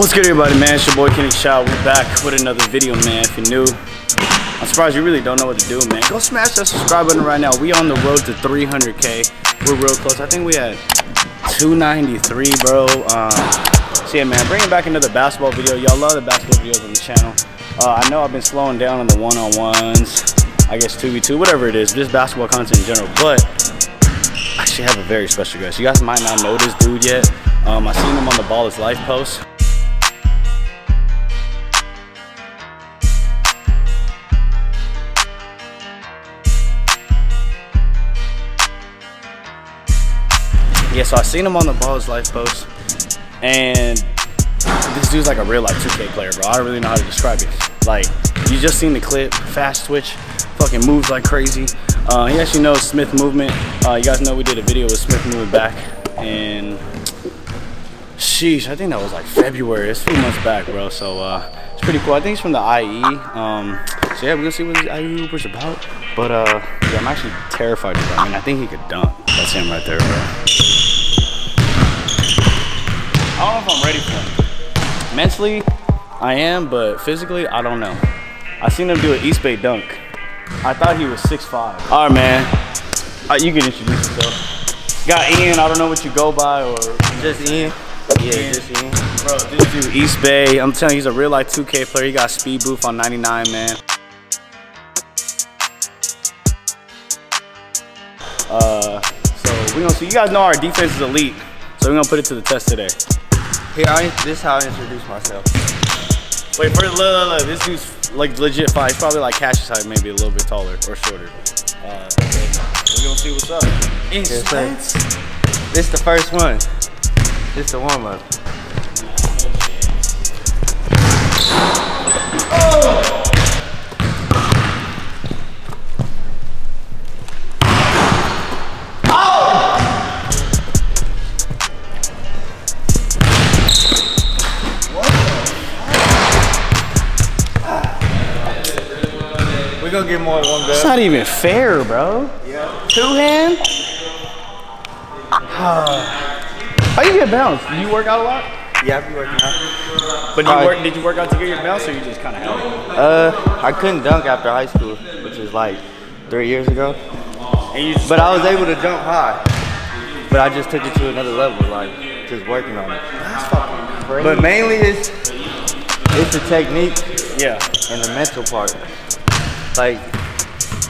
What's good everybody, man? It's your boy Kenny Chao. We're back with another video, man. If you're new, I'm surprised you really don't know what to do, man. Go smash that subscribe button right now. We on the road to 300K. We're real close. I think we had 293, bro. Um, so yeah, man, bringing back another basketball video. Y'all love the basketball videos on the channel. Uh, I know I've been slowing down on the one-on-ones, I guess 2v2, whatever it is, just basketball content in general. But I actually have a very special guest. You guys might not know this dude yet. Um, I seen him on the Ball is Life post. Yeah, so I seen him on the Ball is Life post, and this dude's like a real life 2K player, bro. I don't really know how to describe it. Like, you just seen the clip, fast switch, fucking moves like crazy. Uh, he actually knows Smith Movement. Uh, you guys know we did a video with Smith Movement back, and sheesh, I think that was like February. It's a few months back, bro. So uh, it's pretty cool. I think he's from the IE. Um, so yeah, we're gonna see what this IE Hooper's about. But uh, yeah, I'm actually terrified of him. I mean, I think he could dunk. That's him right there, bro. I don't know if I'm ready for him. Mentally, I am, but physically, I don't know. I seen him do an East Bay dunk. I thought he was 6'5". All right, man. Uh, you can introduce yourself. Got Ian, I don't know what you go by, or Just Ian. Yeah, Ian. just Ian. Bro, this dude, East Bay. I'm telling you, he's a real life 2K player. He got speed boost on 99, man. Uh, so we gonna see. You guys know our defense is elite, so we're gonna put it to the test today. Here, I, this is how I introduce myself. Wait, first, look, look, look. This dude's like legit five. He's probably like Cash's height, maybe a little bit taller or shorter. Uh, we're gonna see what's up. Yes, sir. This the first one. This the warm up. We're gonna get more than one It's not even fair, bro. Yeah. Two hand? How you get bounced? Do you work out a lot? Yeah, I be working out. But do you work, did you work out to get your bounce or you just kind of help? Uh, I couldn't dunk after high school, which was like three years ago. And you But I was able to jump high. But I just took it to another level, like just working on it. That's fucking crazy. But mainly it's it's the technique yeah. and the mental part. Like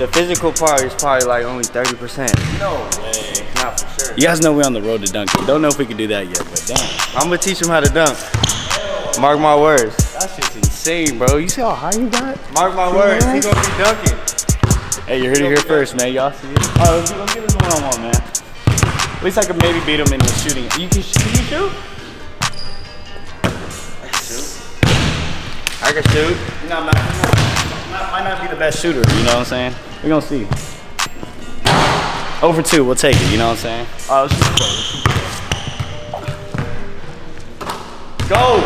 the physical part is probably like only 30%. No way. Not for sure. You guys know we're on the road to dunking. Don't know if we can do that yet, but damn. I'm gonna teach him how to dunk. Mark my words. That's just insane, bro. You see how high you got? Mark my words. He gonna be dunking. Hey, you heard it here first, man. Y'all see it? Oh, let's, let's get this one on one, man. At least I could maybe beat him in the shooting. You can, can you shoot? I can shoot. No, I'm not, I'm not, not- might not be the best shooter, you know what I'm saying? We're gonna see. Over two, we'll take it, you know what I'm saying? All right, let's shoot the Go!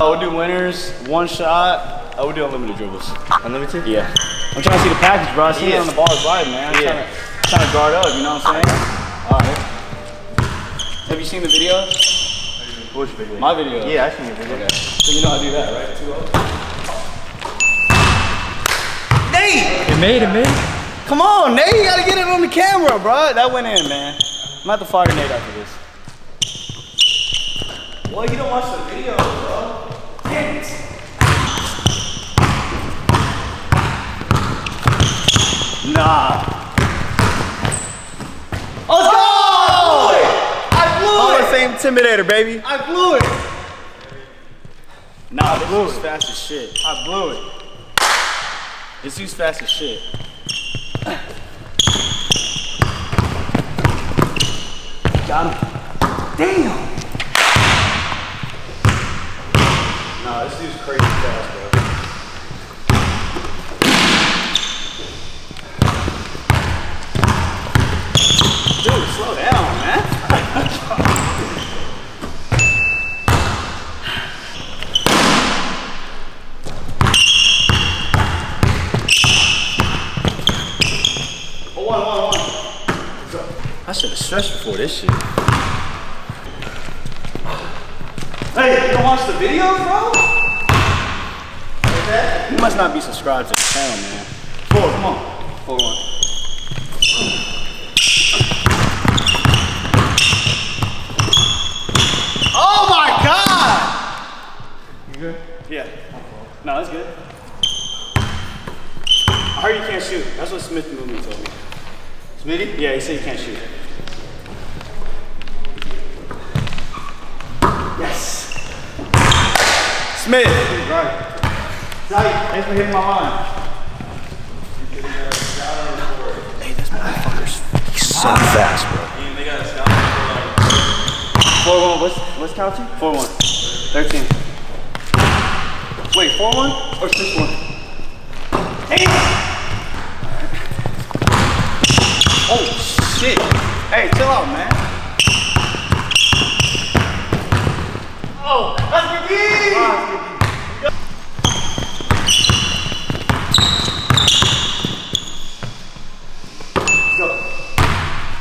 Oh, we'll do winners, one shot. Oh, we'll do unlimited dribbles. Unlimited? Yeah. I'm trying to see the package, bro. I see it on the Ball is Life, man. I'm Yeah. trying, to, trying to guard up, you know what I'm saying? All right. Have you seen the video? Which video? My video. Yeah, I seen your video. Okay. So you know how to do that, right? 2-0. It made it, it. Come on, Nate, you gotta get it on the camera, bro. That went in, man. I'm about to fire Nate after this. Well, you don't watch the video, bro. Damn it. Nah. Let's go! Oh, I blew it! I'm it! the same intimidator, baby. I blew it! Nah, this dude's fast as shit. I blew it. This dude's fast as shit. Got him. Damn. Nah, this dude's crazy fast, bro. Dude, slow down, man. Oh, one, one, one. I should have stretched before this shit. Hey, don't watch the videos, bro? You must not be subscribed to the channel, man. Four, come on. Four one. Oh my god! You good? Yeah. No, that's good. I heard you can't shoot. That's what Smith Movement told me. Smitty? Yeah, he said you can't shoot. Smith. Thanks for hitting my line. Hey, this motherfucker's he's so fast, bro. Four one. What's what's count to? 4 1. 13. Wait, 4 1 or 6 1? Hey. Oh, shit. Hey, chill out, man. Oh, that's good. Let's go.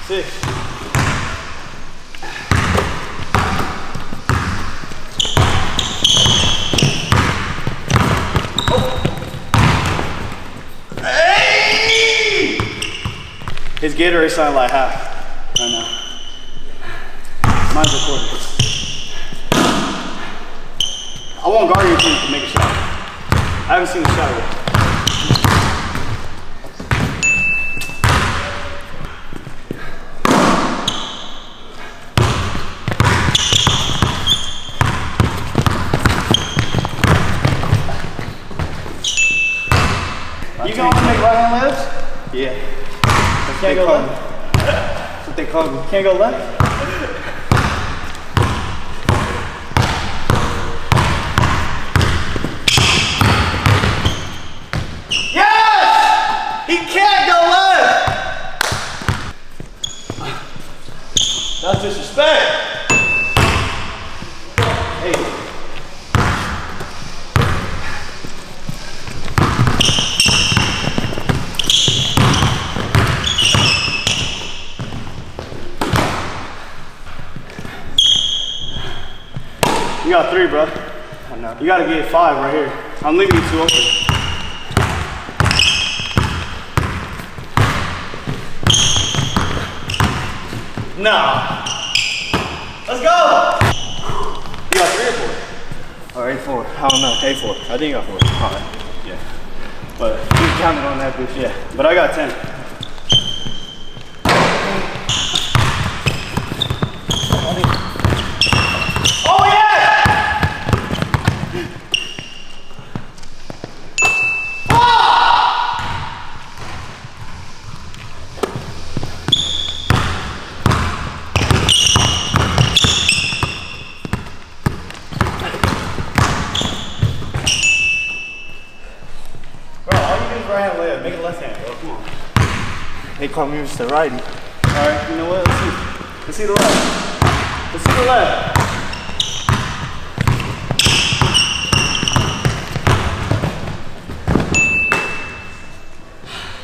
Six. His Gatorade sounded like half right now. Mine's. I want Guardian team to make a shot. I haven't seen a shot yet. You can only make right hand lefts? Yeah. Can't go left? That's what they call me. Can't go left? Yes! He can't go left! That's disrespect. Hey. You got three, bro. You gotta get five right here. I'm leaving you two open. Nah. Let's go. You got three or four? Oh, or A oh, four. I don't know. A four. I think you got four. All right. Yeah. But You counted on that bitch. yeah, but I got ten. Oh yeah! Bro, all you do is right hand layup. Make it left hand, bro. Come on. They call me Mr. Righty. Alright, you know what? Let's see. Let's see the left. Let's see the left.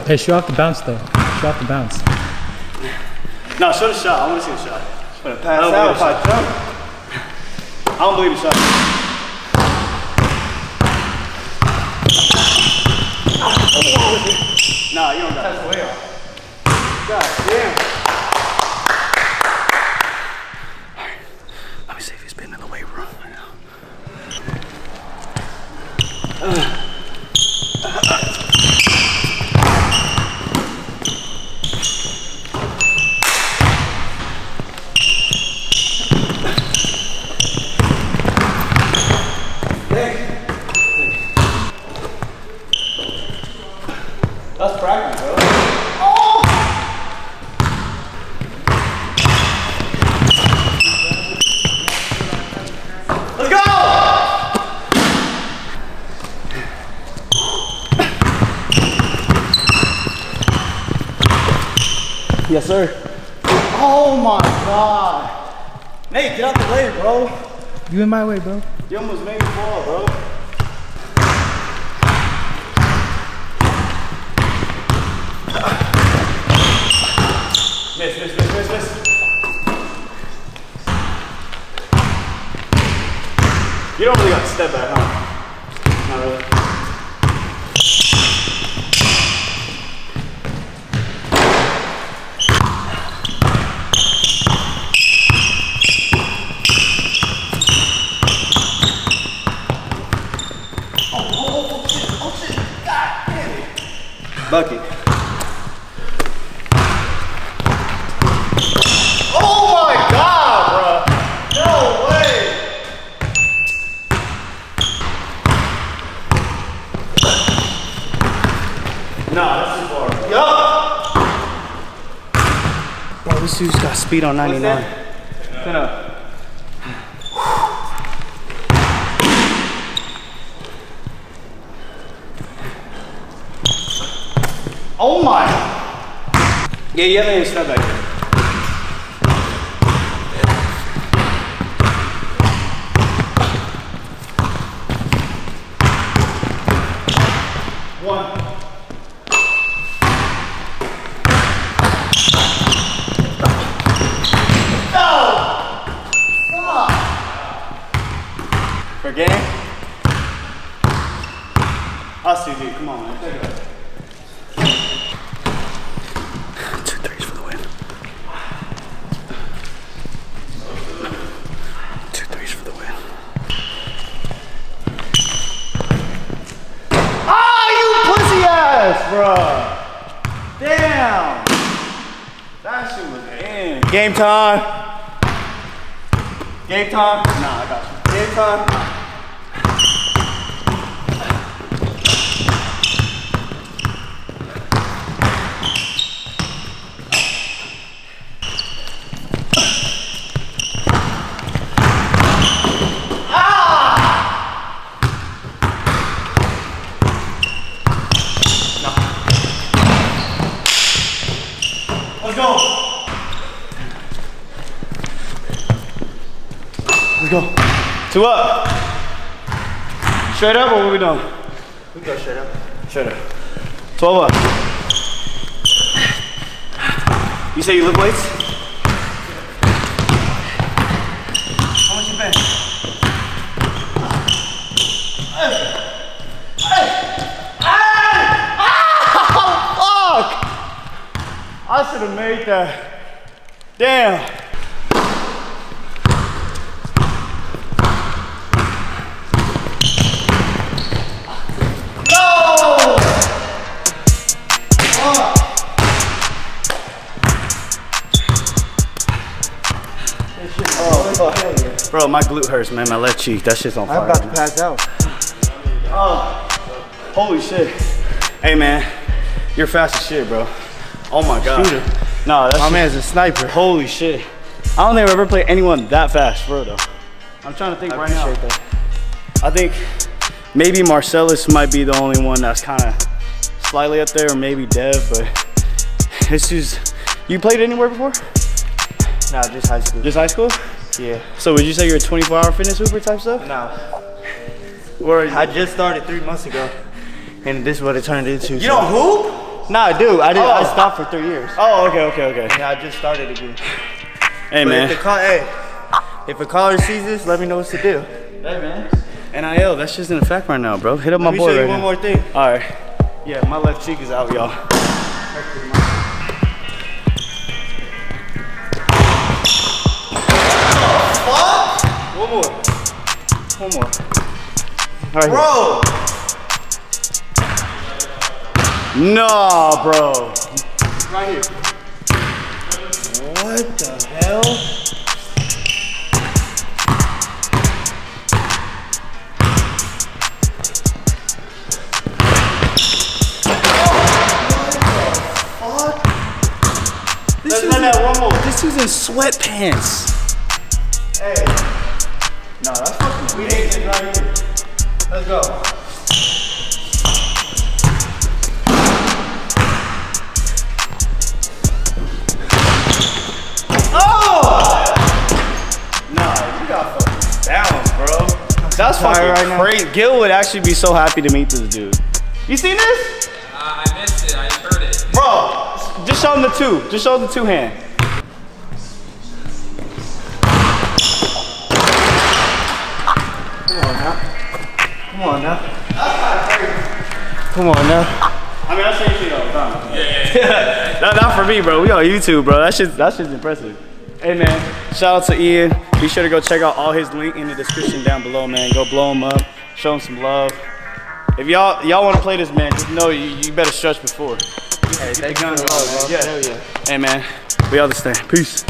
Hey, show off the bounce though. Show off the bounce. No, show the shot. I want to see the shot. But I pass don't out believe if the I shot. jump. I don't believe the shot. Nah, you don't got it. Way off. God damn. Let me see if he's been in the weight room right now. That's practice, bro. Let's go! Yes, sir. Oh my god. Nate, get out the way, bro. You in my way, bro. You almost made me fall, bro. Miss, miss, miss, miss, miss. You don't really got to step back, huh? Not really. Bucket. Oh my god, bro! No way! Nah, that's too far. Bro. Yup! Bro, this dude's got speed on 99. Stand up. Oh my! Yeah, you haven't even stepped back here. One. For game? Us two, dude. Come on, man. Take it up. Two threes for the win. Two threes for the win. Ah, you pussy bro. Damn. That shit was in. Game time. Game time. Nah, I got you. Game time. Let's go. Let's go. Two up. Straight up or what we doing? We go straight up. Straight up. 12 up. You say you lift weights? How much you bench? Oh, I should have made that. Damn. Bro, my glute hurts, man. My left cheek. That shit's on fire. I'm about to pass out. Oh, holy shit. Hey, man. You're fast as shit, bro. Oh my god. Shooter. No, that's My man's a sniper. Holy shit. I don't think I've ever played anyone that fast, bro, though. I'm trying to think I right now. appreciate that. I think maybe Marcellus might be the only one that's kind of slightly up there, or maybe Dev, but it's just. You played anywhere before? Nah, just high school. Just high school? Yeah. So would you say you're a 24 hour fitness hooper type stuff? Nah. Or I just started three months ago, and this is what it turned into. you don't hoop? Nah, I do. I did. I Oh. stopped for three years. Oh, okay, okay, okay. Yeah, I just started again. Hey, But man. If the col- hey, if a college sees this, let me know what to do. Hey, man. NIL, that's just in effect right now, bro. Hit up my Let me boy show you right one now. more thing. All right. Yeah, my left cheek is out, y'all. One more. Right. Bro, Nah, bro. Right here. what the hell? This Let's run that one more. This dude's in sweatpants. Hey. No, that's. We hate this right here. Let's go. Oh! Nah, you got fucking balance, bro. That's tired fucking right now. Gil would actually be so happy to meet this dude. You seen this? Uh, I missed it. I heard it. Bro, just show him the two. Just show him the two hand. Come on now. Come on now. Come on now. I mean, I say shit all the time. Yeah, yeah, not, not for me, bro. We on YouTube, bro. That shit, that shit's impressive. Hey, man. Shout out to Ian. Be sure to go check out all his link in the description down below, man. Go blow him up. Show him some love. If y'all y'all want to play this, man, just know you, you better stretch before. Hey, thank you for the love, bro. Yeah. Hell yeah. Hey, man. We understand. Peace.